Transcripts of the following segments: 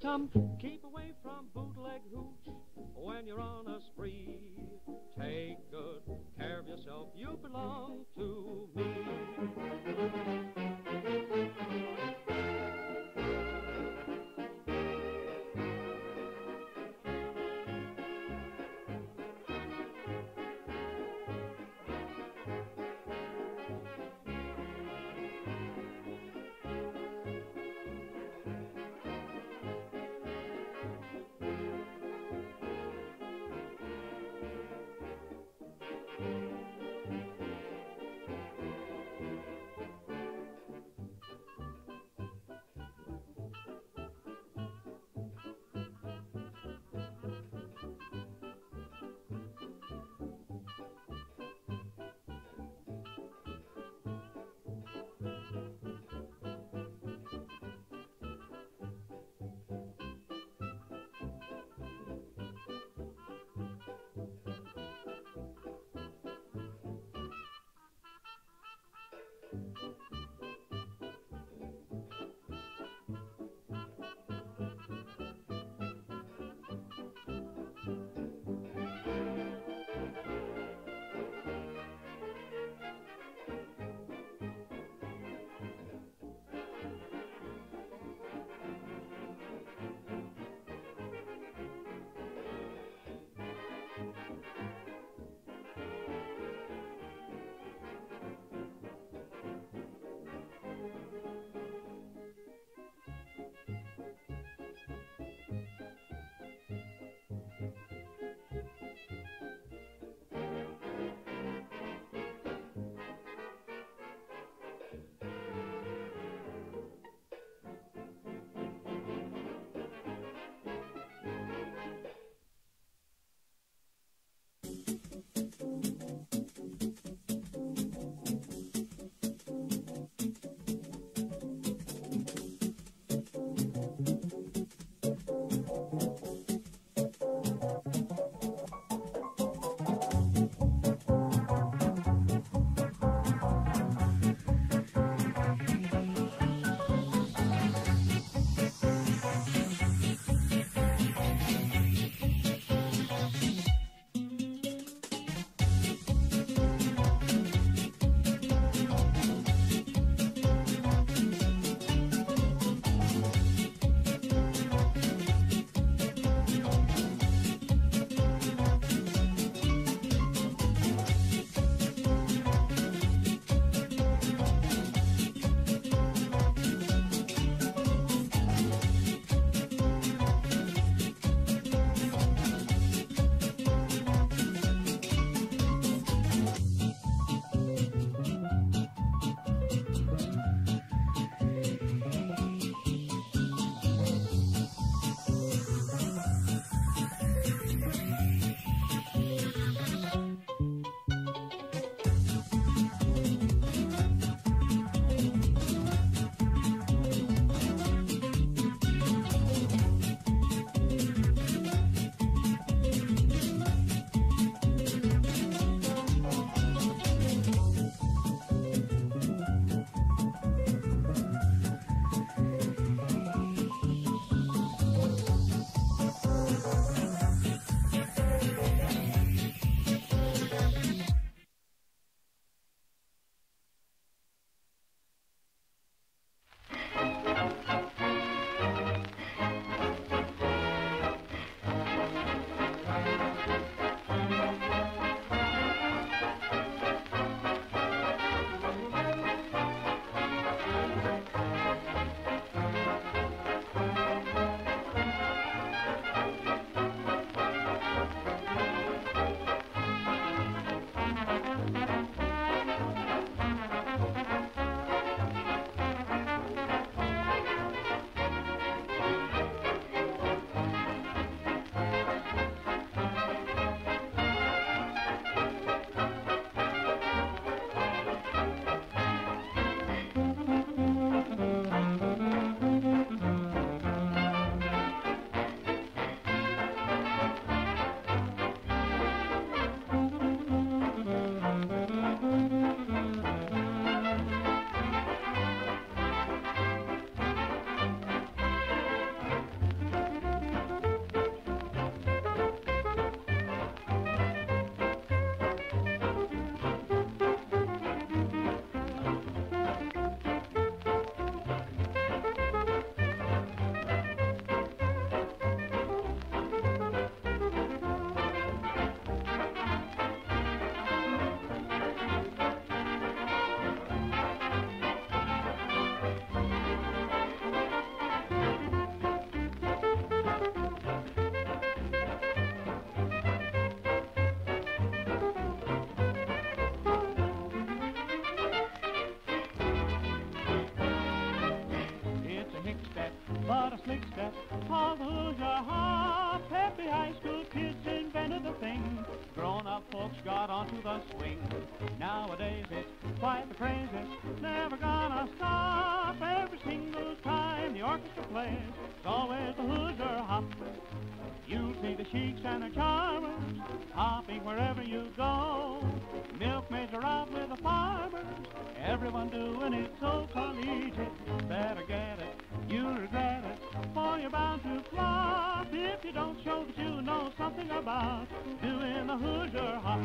tum. Keep away from bootleg hooch when you're on a spree. Take good care of yourself, you belong to me. Called the Happy high school kids invented the thing. Grown-up folks got onto the swing. Nowadays it's quite the craze. It's never gonna stop. Every single time the orchestra plays, it's always the Hoosier Hop. You'll see the sheiks and the charmers hopping wherever you go. Milkmaids are out with the farmers, everyone doing it so collegiate. Better get it, you'll regret it, for you're bound to flop if you don't show that you know something about doing the Hoosier Hop.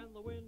when the wind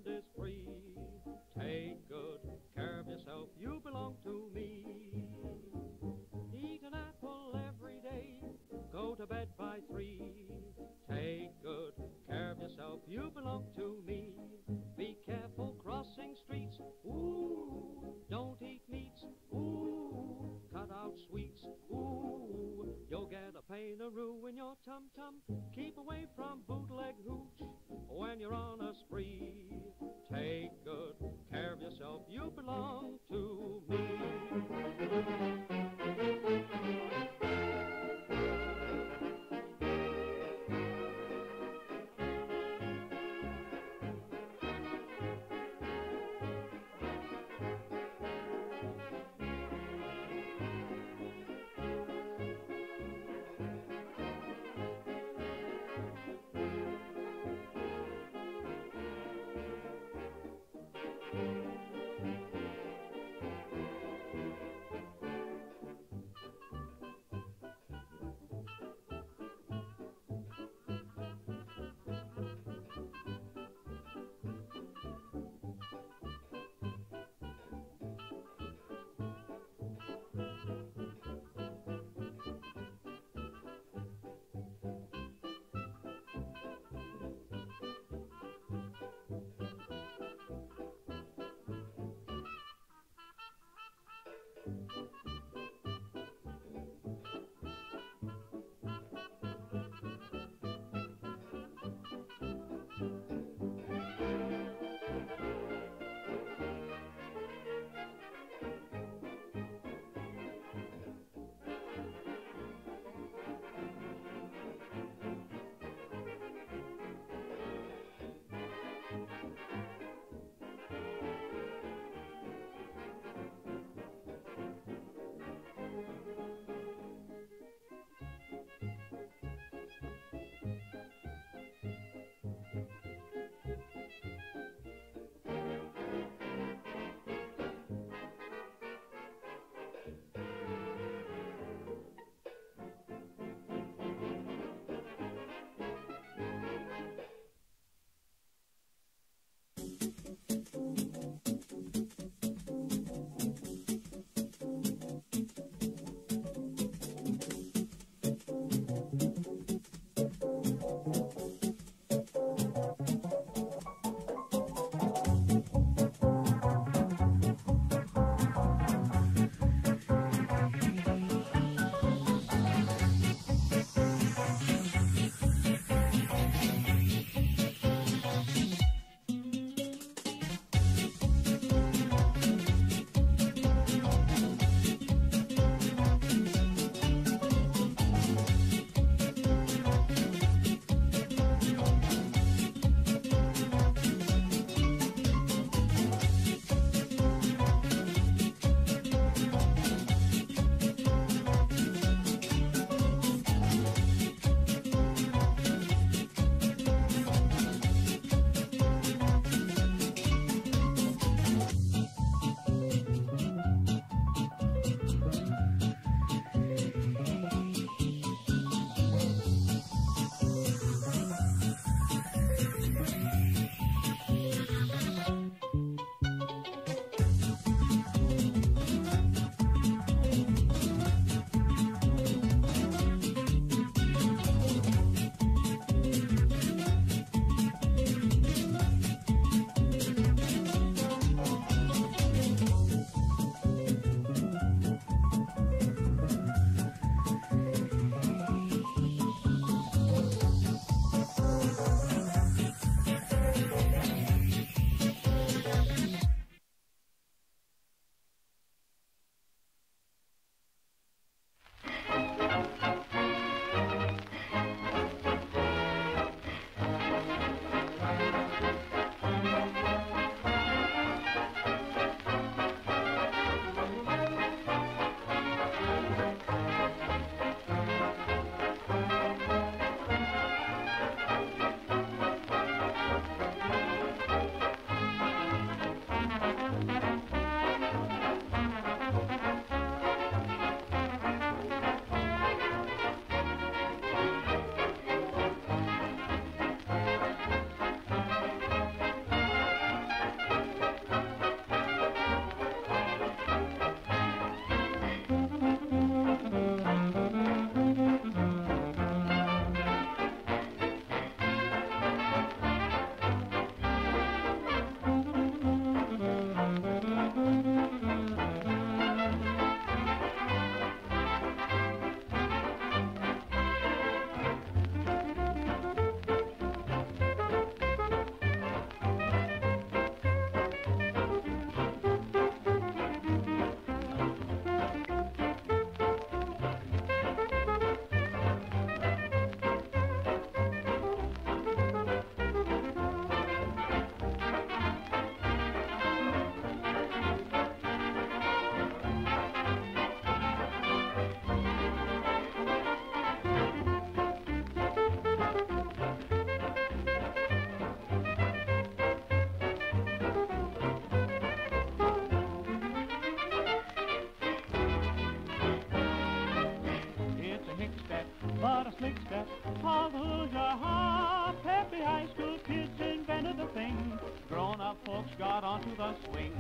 Onto the swing.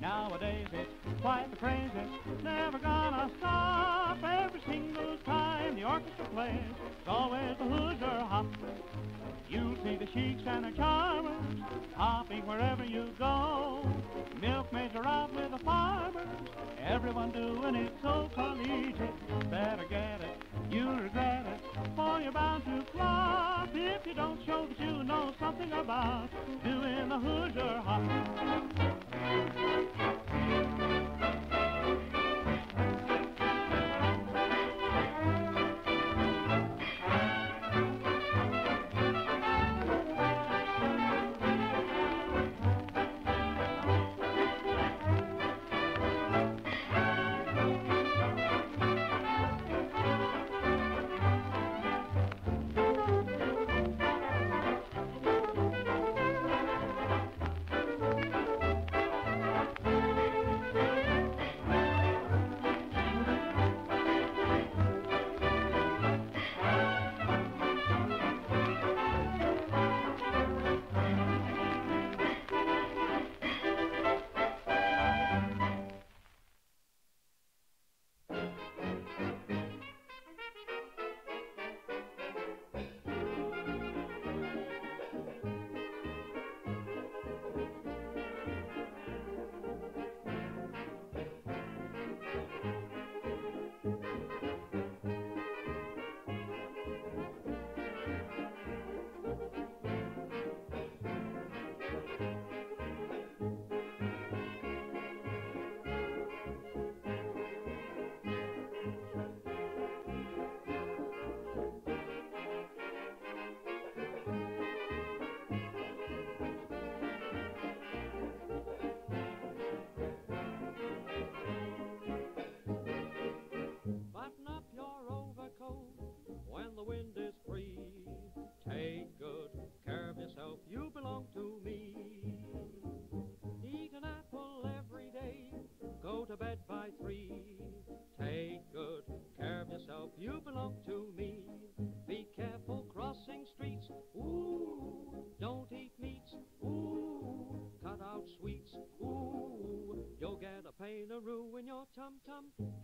Nowadays it's quite the craze, it's never gonna stop. Every single time the orchestra plays, it's always the Hoosier hop. You'll see the sheiks and the charmers hopping wherever you go. Milkmaids are out with the farmers, everyone doing it so collegiate. Better get it, you'll regret it, for you're bound to flop if you don't show that you know something about doing the Hoosier hop. In your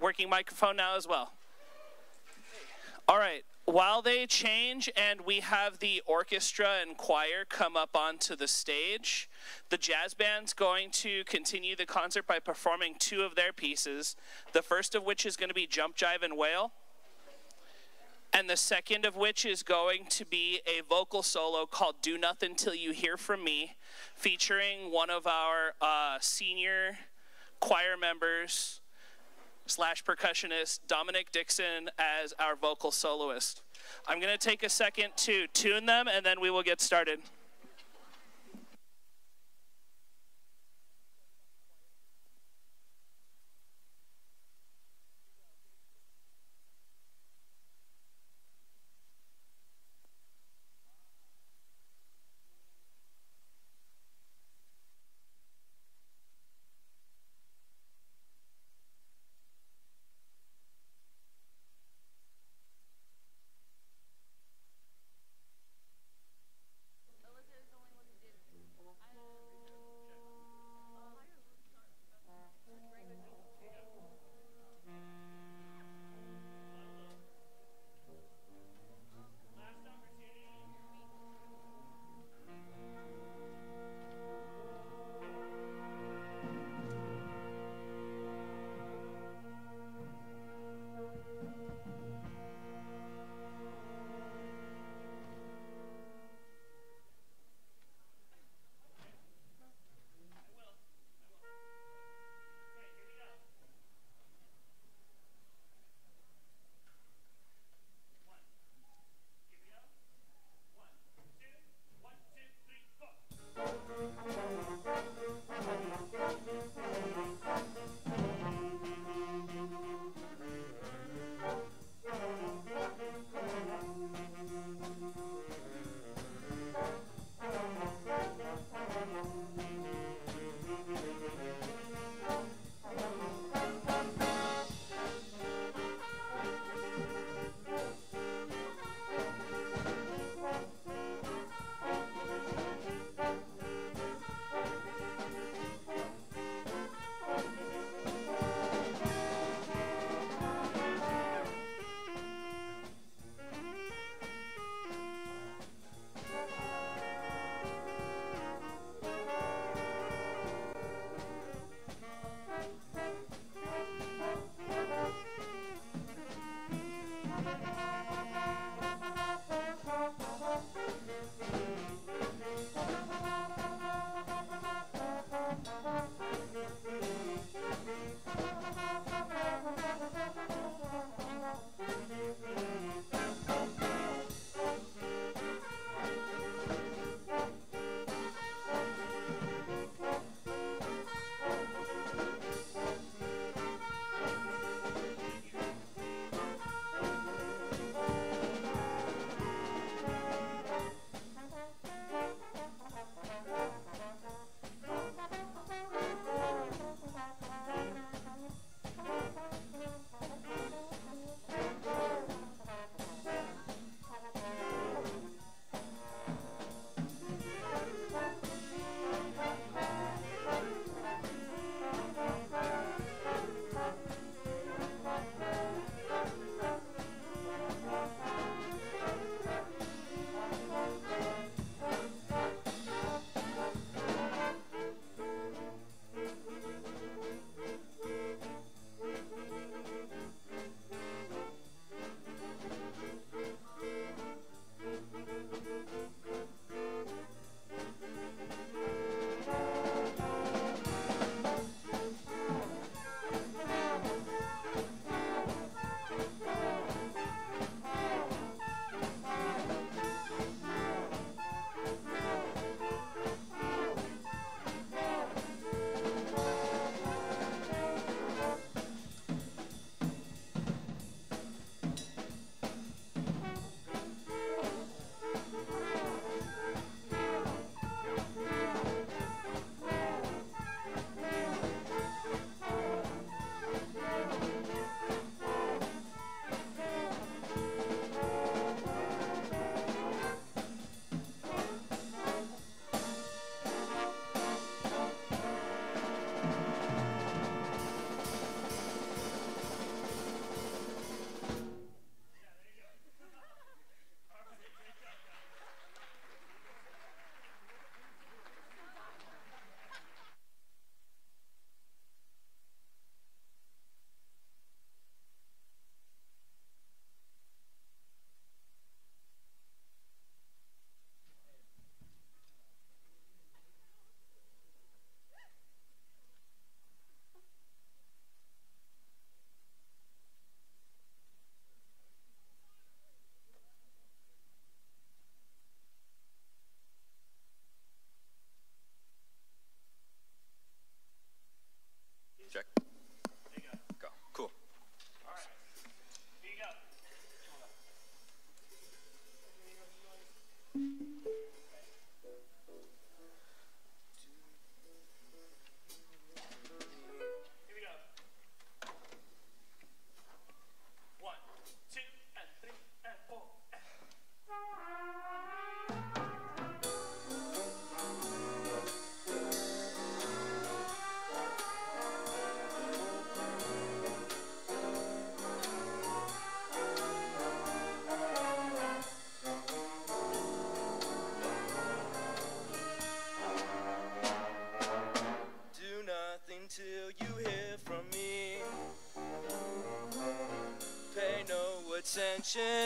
Working microphone now as well. All right, while they change and we have the orchestra and choir come up onto the stage, the jazz band's going to continue the concert by performing two of their pieces. The first of which is going to be Jump, Jive, and Wail. And the second of which is going to be a vocal solo called Do Nothing Till You Hear From Me, featuring one of our uh, senior choir members slash percussionist Dominic Dixon as our vocal soloist. I'm going to take a second to tune them and then we will get started.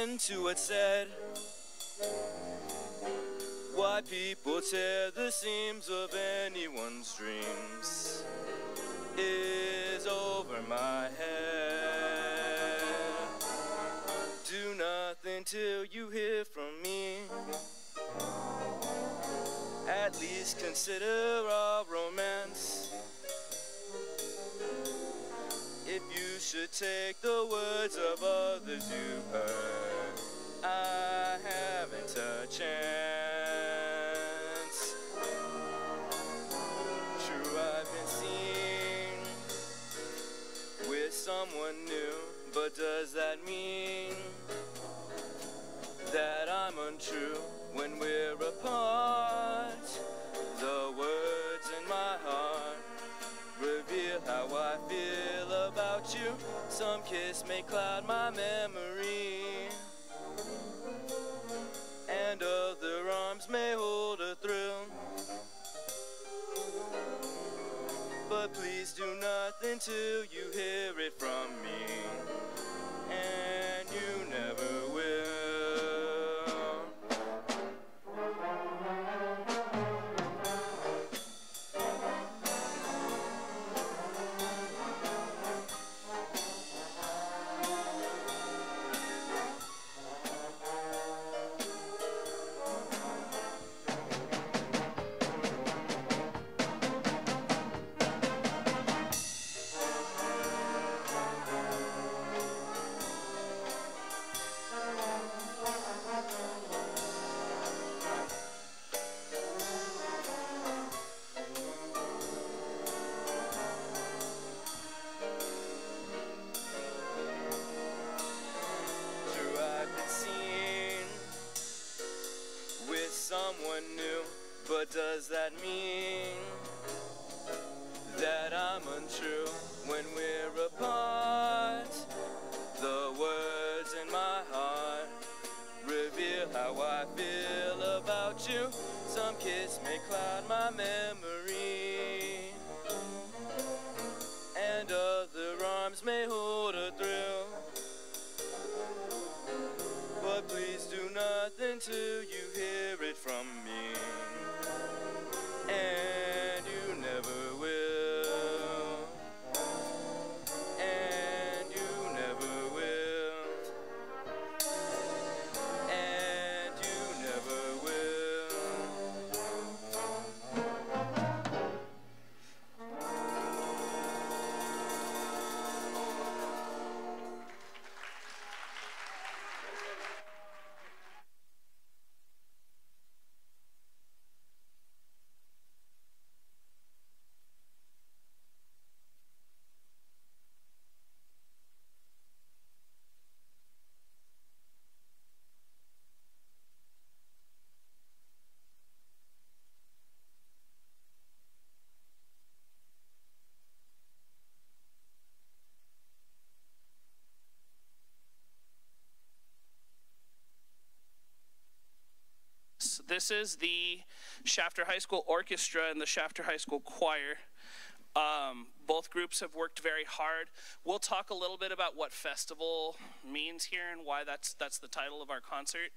Reaction to what's said. Why people tear the seams of anyone's dreams is over my head. Do nothing till you hear from me. At least consider our romance. Should take the words of others you've heard, I haven't a chance. True, I've been seen with someone new, but does that mean that I'm untrue when we're apart? Kiss may cloud my memory, and other arms may hold a thrill. But please do nothing till you hear it from me, from This is the Shafter High School Orchestra and the Shafter High School Choir. Um, both groups have worked very hard. We'll talk a little bit about what festival means here and why that's that's the title of our concert.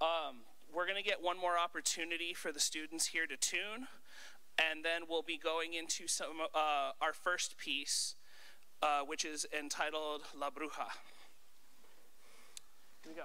Um, we're going to get one more opportunity for the students here to tune, and then we'll be going into some uh, our first piece, uh, which is entitled La Bruja. Here we go.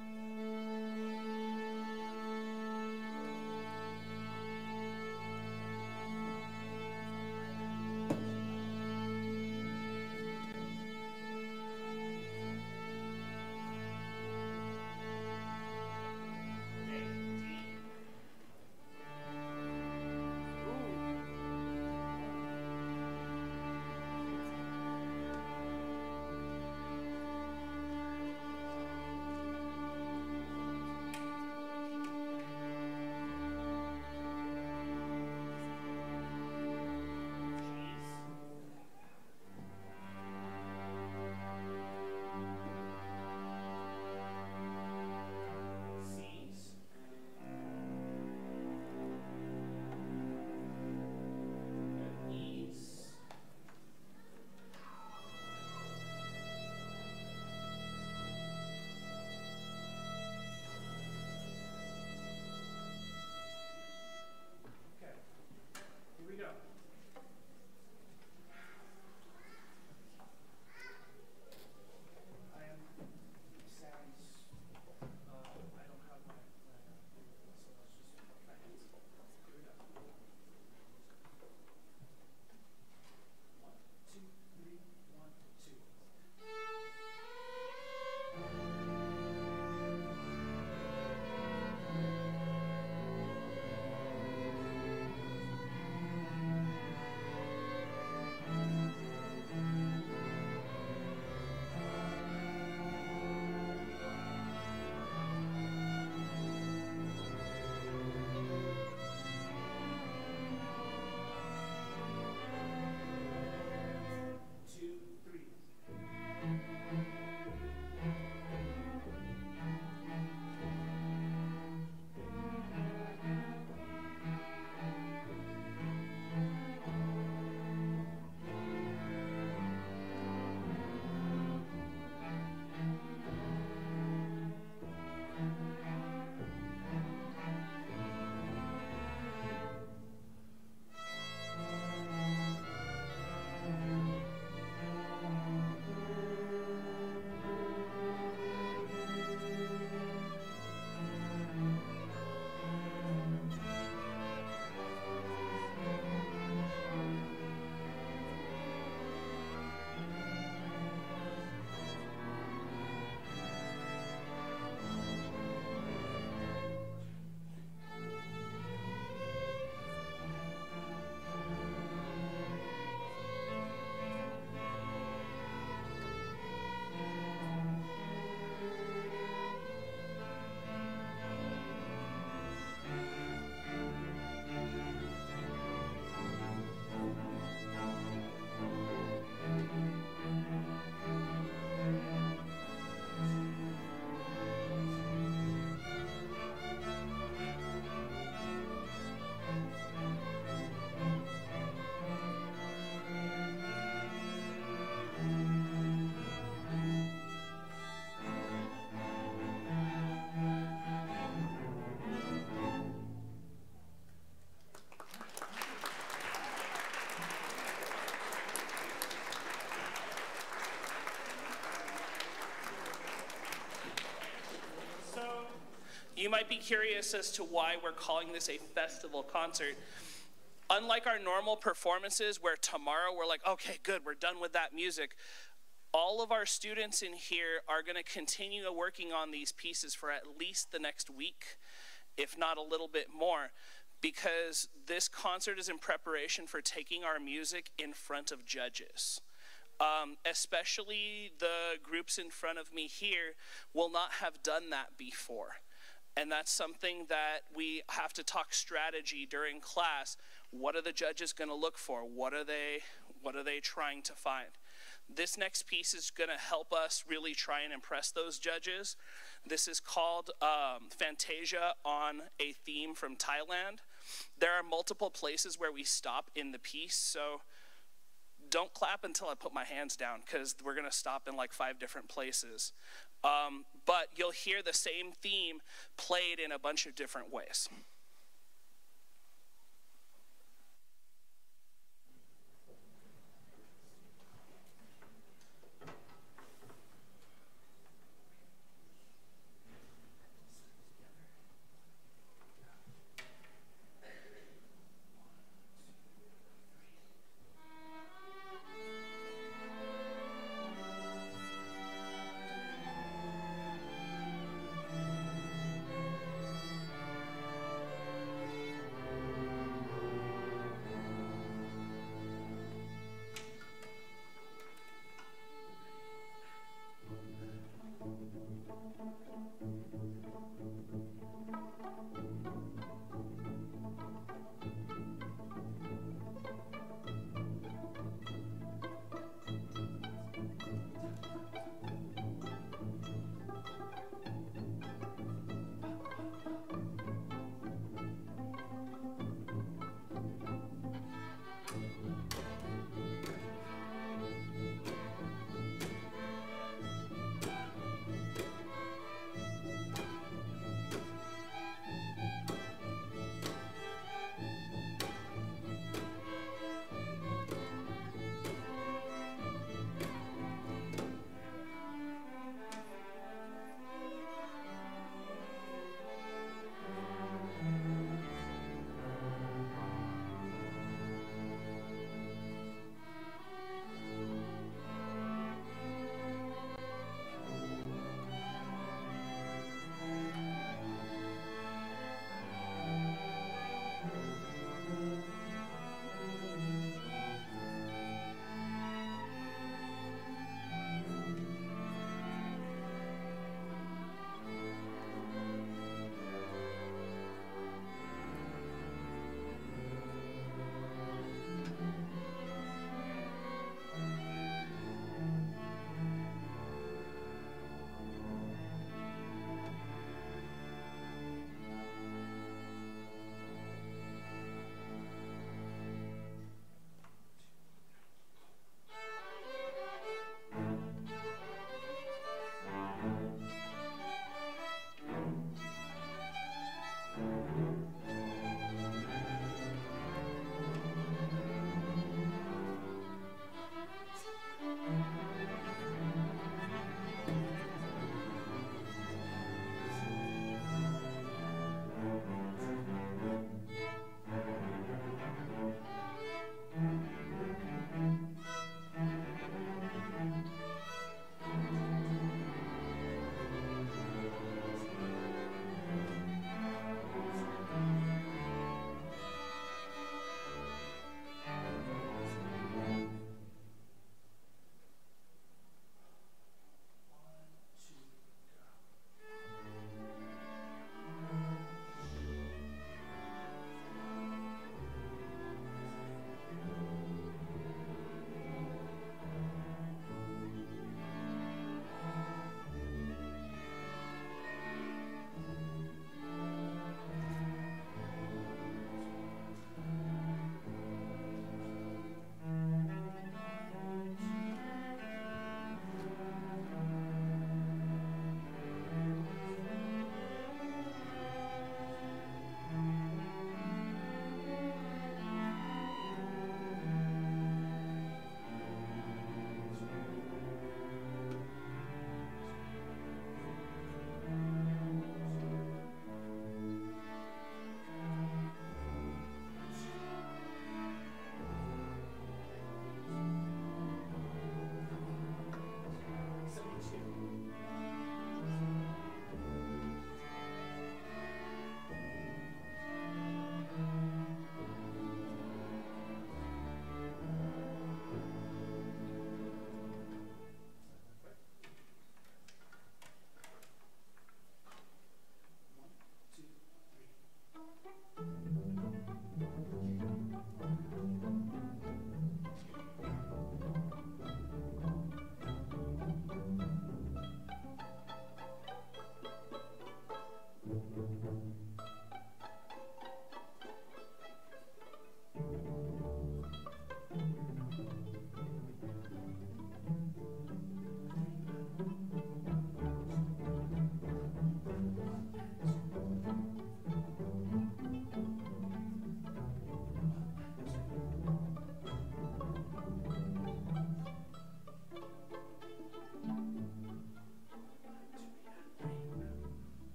might be curious as to why we're calling this a festival concert. Unlike our normal performances, where tomorrow we're like, okay, good, we're done with that music, all of our students in here are going to continue working on these pieces for at least the next week, if not a little bit more, because this concert is in preparation for taking our music in front of judges. Um, especially the groups in front of me here will not have done that before. And that's something that we have to talk strategy during class. What are the judges going to look for? What are they what are they trying to find? This next piece is going to help us really try and impress those judges. This is called um, Fantasia on a theme from Thailand. There are multiple places where we stop in the piece, so don't clap until I put my hands down because we're going to stop in like five different places. Um, but you'll hear the same theme played in a bunch of different ways.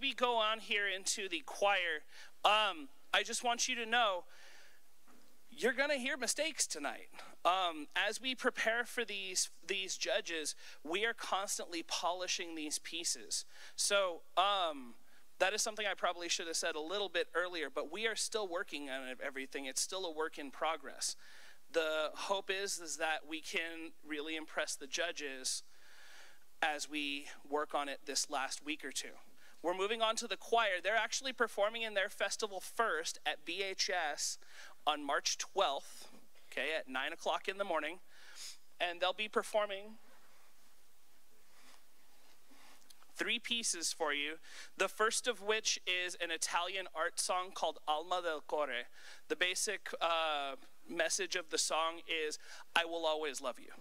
As we go on here into the choir, um, I just want you to know you're going to hear mistakes tonight. Um, as we prepare for these these judges, we are constantly polishing these pieces. So um, that is something I probably should have said a little bit earlier. But we are still working on everything. It's still a work in progress. The hope is is that we can really impress the judges as we work on it this last week or two. We're moving on to the choir. They're actually performing in their festival first at BHS on March 12th, okay, at 9 o'clock in the morning. And they'll be performing three pieces for you. The first of which is an Italian art song called Alma del Core. The basic uh, message of the song is I will always love you.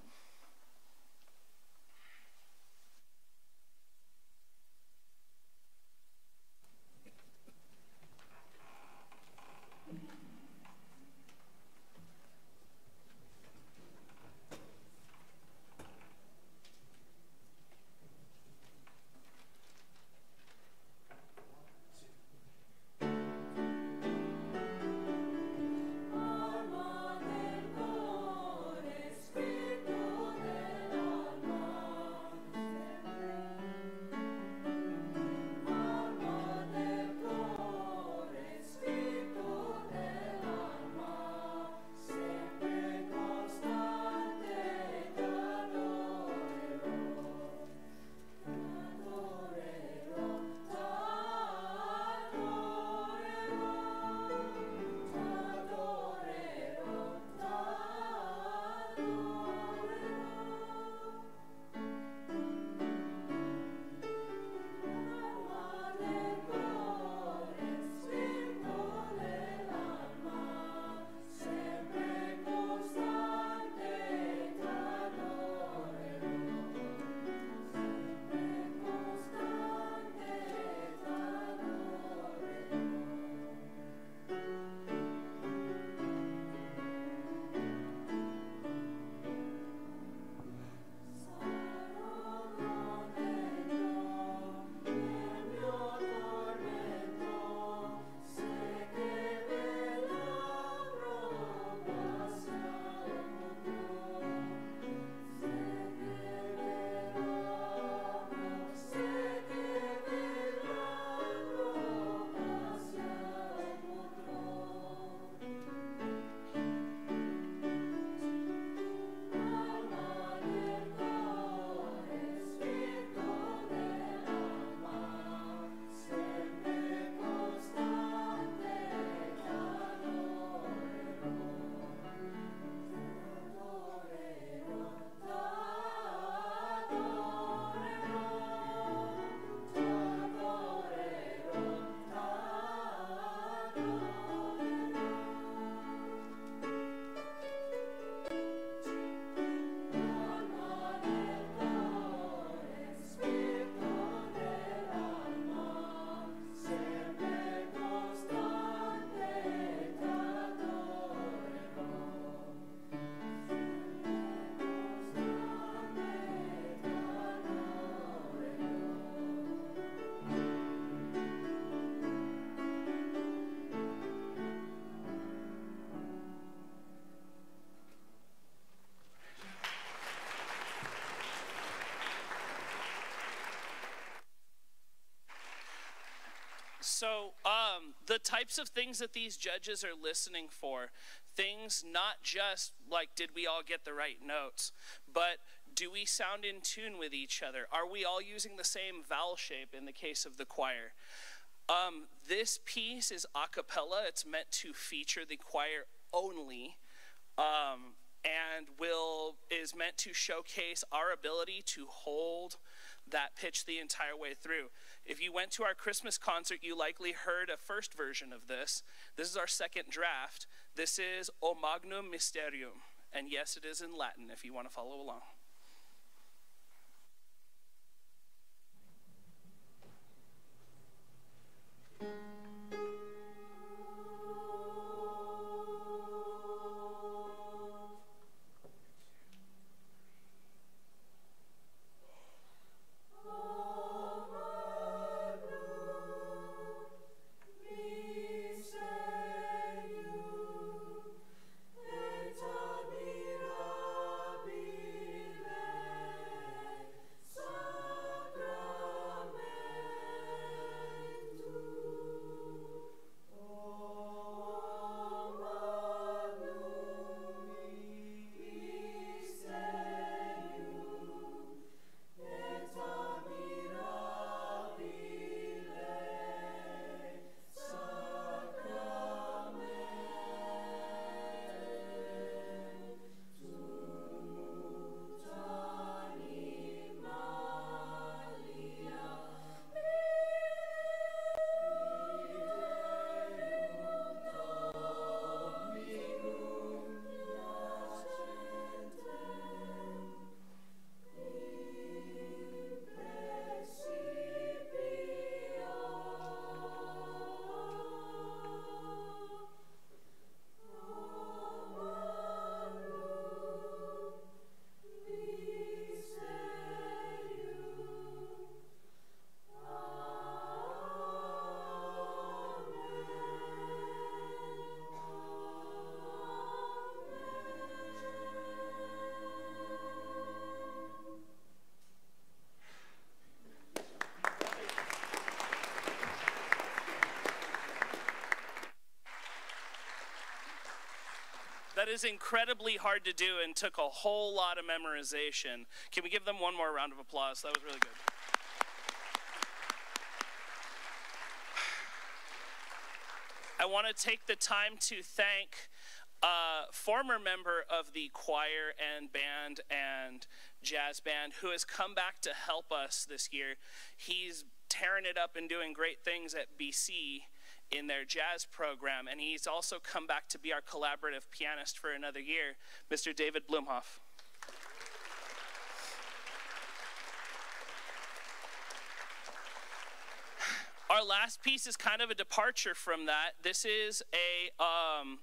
Types of things that these judges are listening for, things not just like, did we all get the right notes, but do we sound in tune with each other? Are we all using the same vowel shape in the case of the choir? Um, this piece is a cappella. It's meant to feature the choir only. Um, and will is meant to showcase our ability to hold that pitch the entire way through. If you went to our Christmas concert, you likely heard a first version of this. This is our second draft. This is O Magnum Mysterium. And yes, it is in Latin if you want to follow along. Is incredibly hard to do and took a whole lot of memorization. Can we give them one more round of applause? That was really good. I want to take the time to thank a former member of the choir and band and jazz band who has come back to help us this year. He's tearing it up and doing great things at BC in their jazz program, and he's also come back to be our collaborative pianist for another year, Mr. David Blumhoff. Our last piece is kind of a departure from that. This is a um,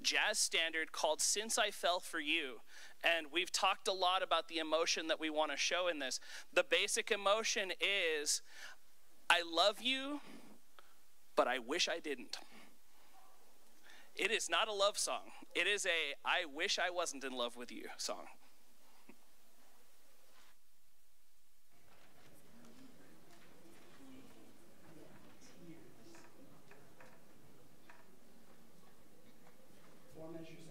jazz standard called Since I Fell for You. And we've talked a lot about the emotion that we want to show in this. The basic emotion is I love you, but I wish I didn't. It is not a love song, it is a I wish I wasn't in love with you song. Four measures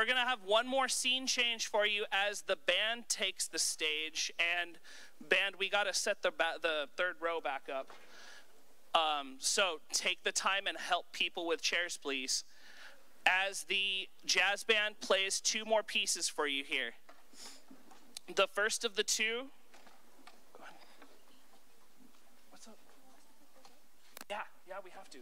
we're gonna have one more scene change for you as the band takes the stage. And band, we gotta set the the third row back up. Um, so take the time and help people with chairs, please. As the jazz band plays two more pieces for you here. The first of the two. What's up? Yeah, yeah, to. We have to.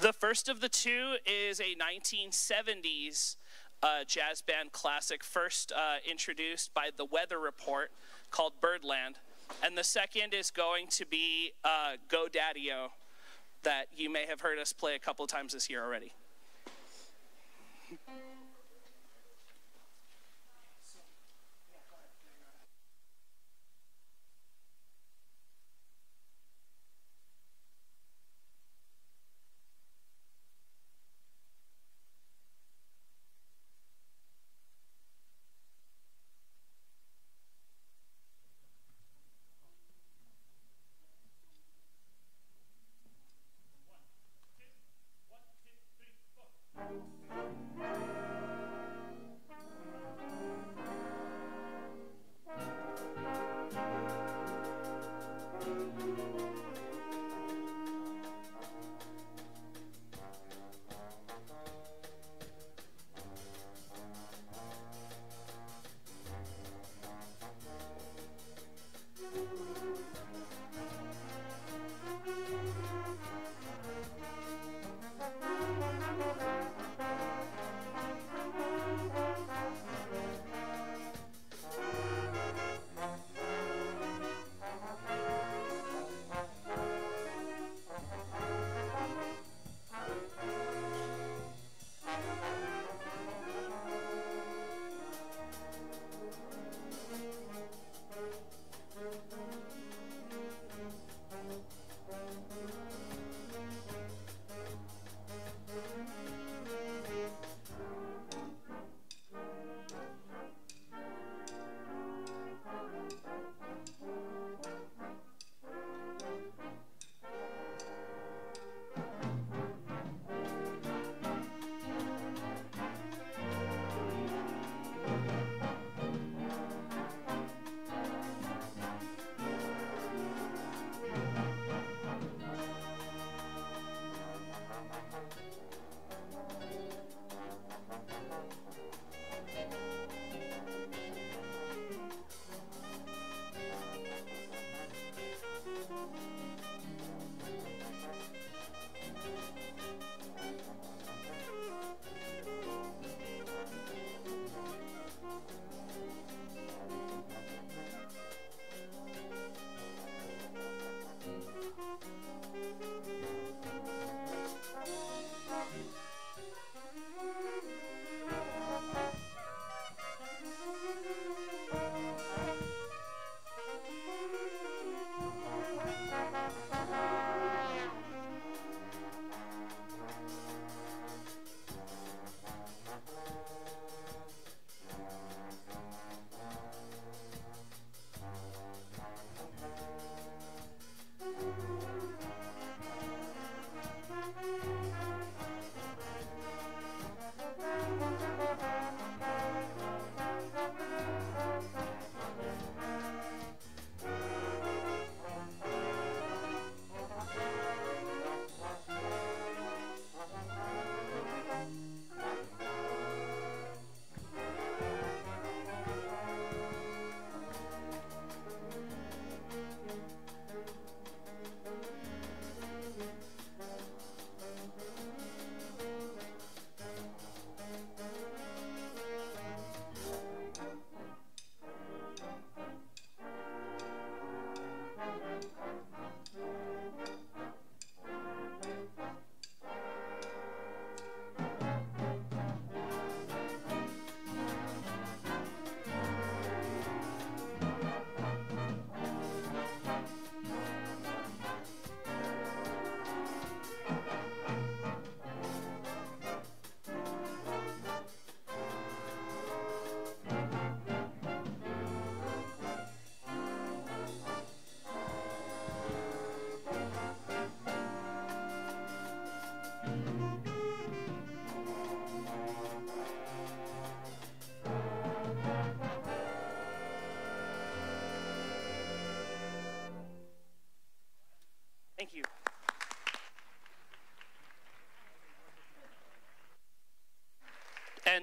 The first of the two is a 1970s uh, jazz band classic, first uh, introduced by the Weather Report called Birdland. And the second is going to be uh, Go Daddy-O, that you may have heard us play a couple times this year already.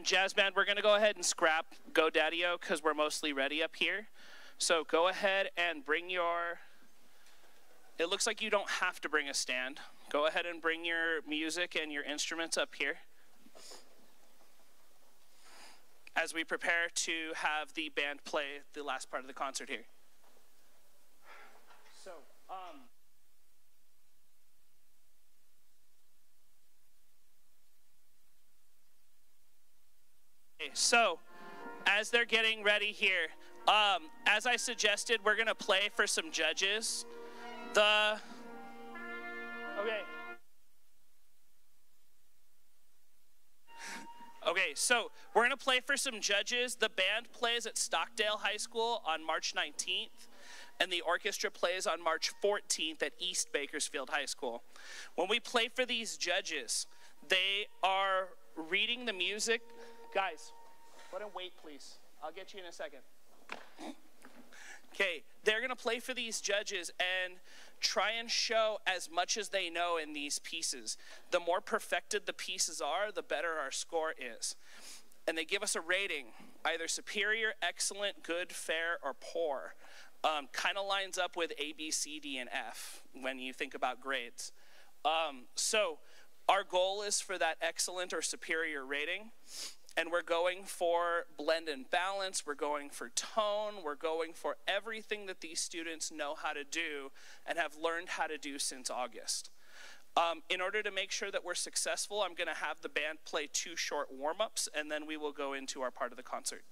Jazz band, we're going to go ahead and scrap Go Daddy-O because we're mostly ready up here. So go ahead and bring your it looks like you don't have to bring a stand. Go ahead and bring your music and your instruments up here. As we prepare to have the band play the last part of the concert here. So as they're getting ready here, um, as I suggested, we're gonna play for some judges. The okay. Okay, so we're gonna play for some judges. The band plays at Stockdale High School on March 19th, and the orchestra plays on March 14th at East Bakersfield High School. When we play for these judges, they are reading the music. Guys, let him wait, please. I'll get you in a second. Okay, they're going to play for these judges and try and show as much as they know in these pieces. The more perfected the pieces are, the better our score is. And they give us a rating either superior, excellent, good, fair, or poor. Um, kind of lines up with A, B, C, D, and F when you think about grades. Um, so, our goal is for that excellent or superior rating and we're going for blend and balance, we're going for tone, we're going for everything that these students know how to do and have learned how to do since August. Um, in order to make sure that we're successful, I'm going to have the band play two short warm ups and then we will go into our part of the concert.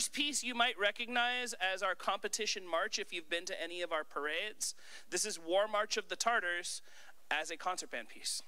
First piece you might recognize as our competition march if you've been to any of our parades. This is War March of the Tartars as a concert band piece.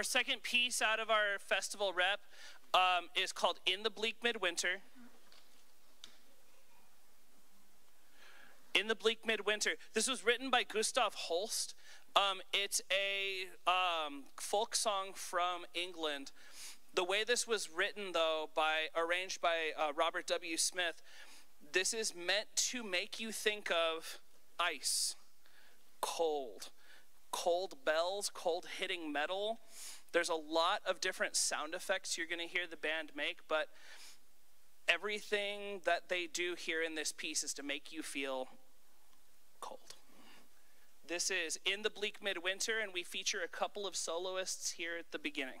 Our second piece out of our festival rep um, is called In the Bleak Midwinter. In the Bleak Midwinter. This was written by Gustav Holst. Um, it's a um, folk song from England. The way this was written, though, by arranged by uh, Robert W. Smith, this is meant to make you think of ice, cold, cold bells, cold hitting metal. There's a lot of different sound effects you're going to hear the band make, but everything that they do here in this piece is to make you feel cold. This is In the Bleak Midwinter, and we feature a couple of soloists here at the beginning.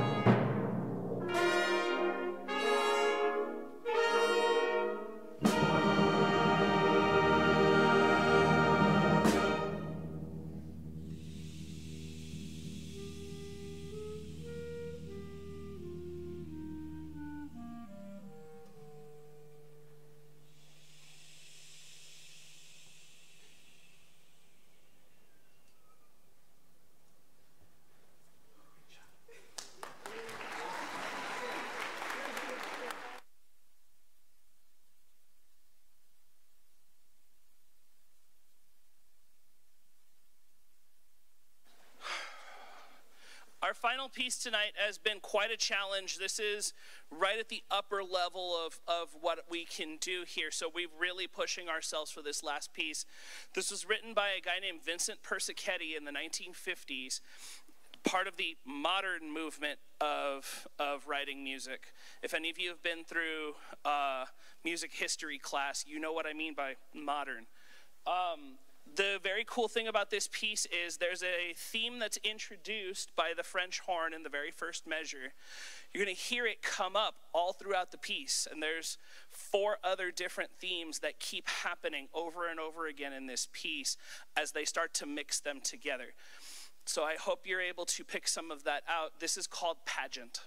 final piece tonight has been quite a challenge. This is right at the upper level of, of what we can do here. So we're really pushing ourselves for this last piece. This was written by a guy named Vincent Persichetti in the 1950s, part of the modern movement of, of writing music. If any of you have been through uh, music history class, you know what I mean by modern. Um, the very cool thing about this piece is there's a theme that's introduced by the French horn in the very first measure. You're going to hear it come up all throughout the piece, and there's four other different themes that keep happening over and over again in this piece as they start to mix them together. So I hope you're able to pick some of that out. This is called Pageant.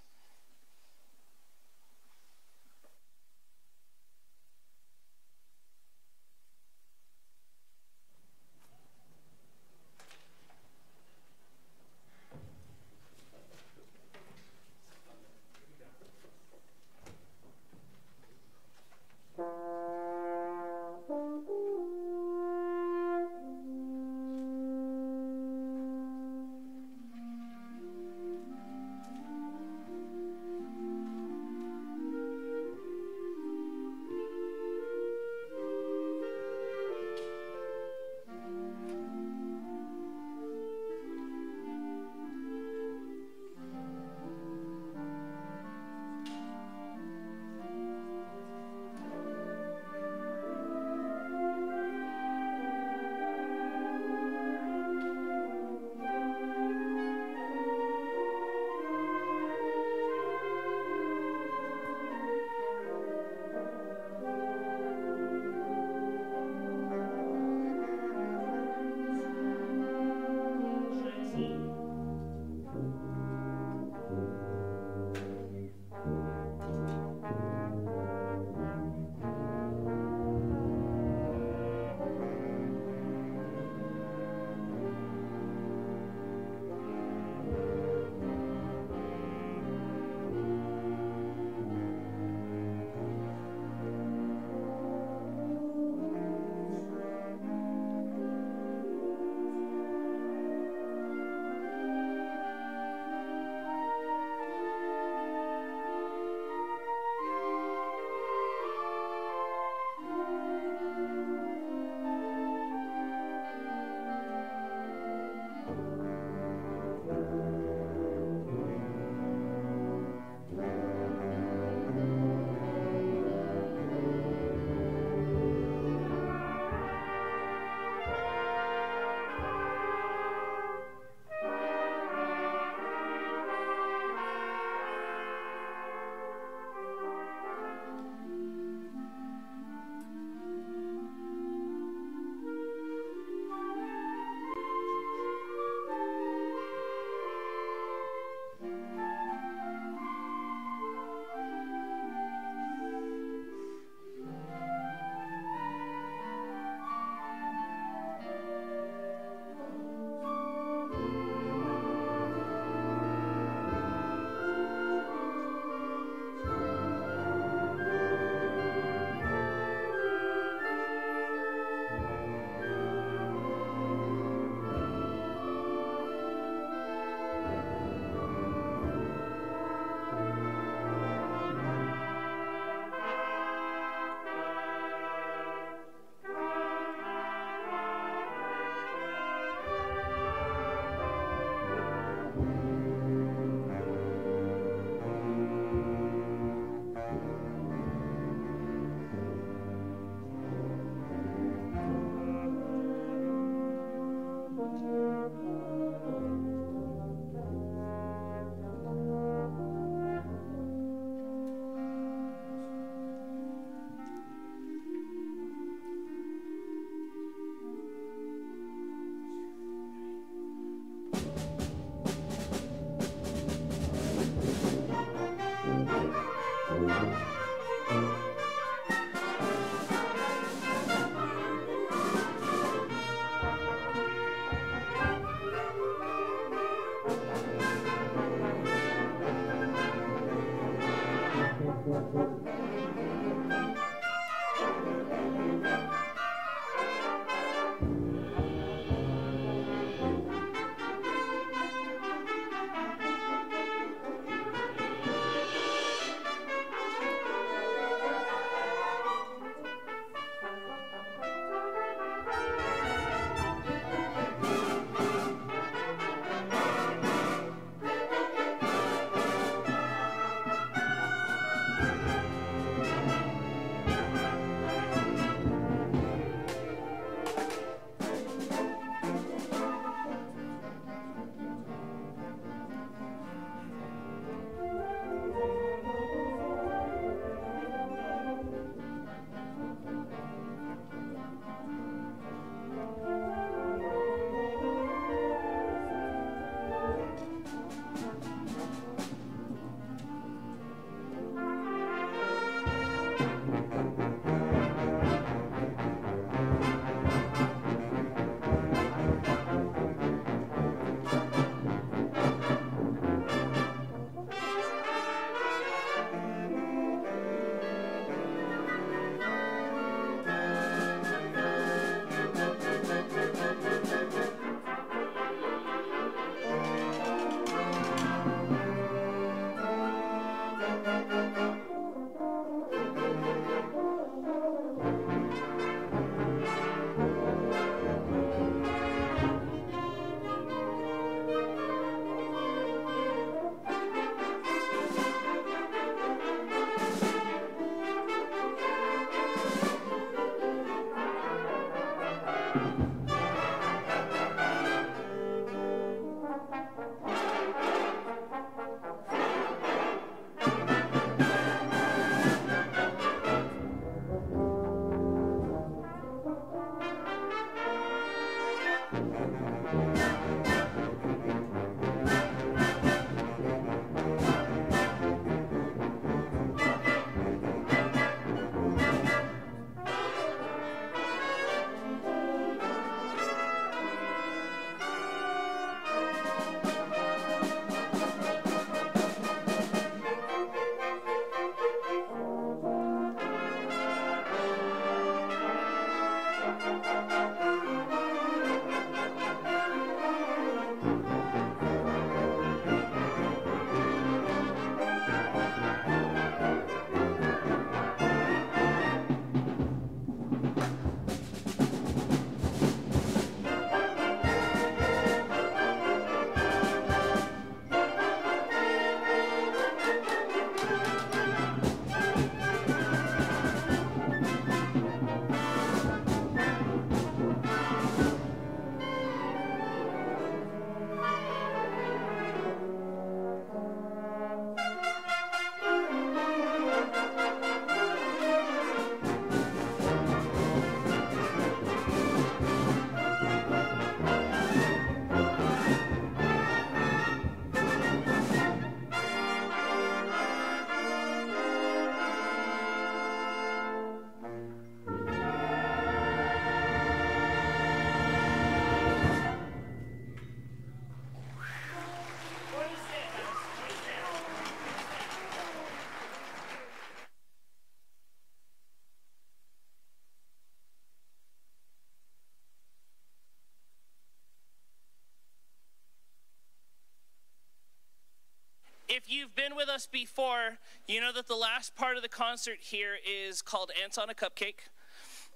You've been with us before, you know that the last part of the concert here is called Ants on a Cupcake.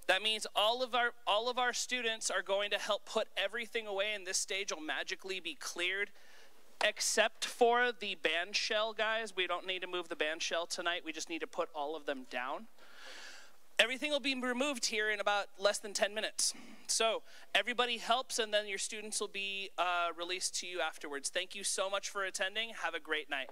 That means all of our all of our students are going to help put everything away and this stage will magically be cleared except for the band shell guys. We don't need to move the band shell tonight. We just need to put all of them down. Everything will be removed here in about less than 10 minutes. So everybody helps, and then your students will be uh, released to you afterwards. Thank you so much for attending. Have a great night.